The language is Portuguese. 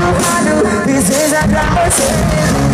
Mano, precisa pra você